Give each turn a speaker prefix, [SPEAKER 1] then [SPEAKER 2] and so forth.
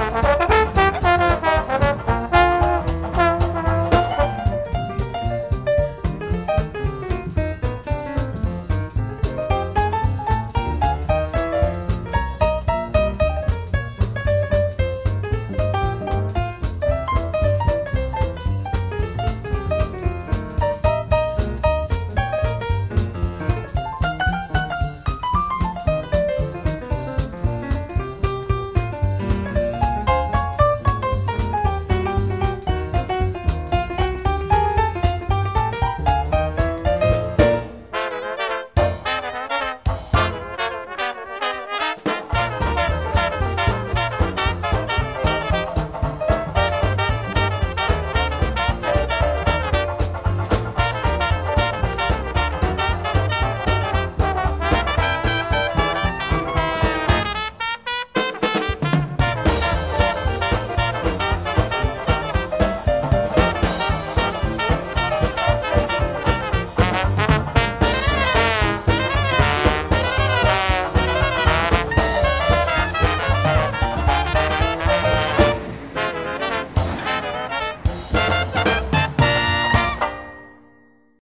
[SPEAKER 1] Bye.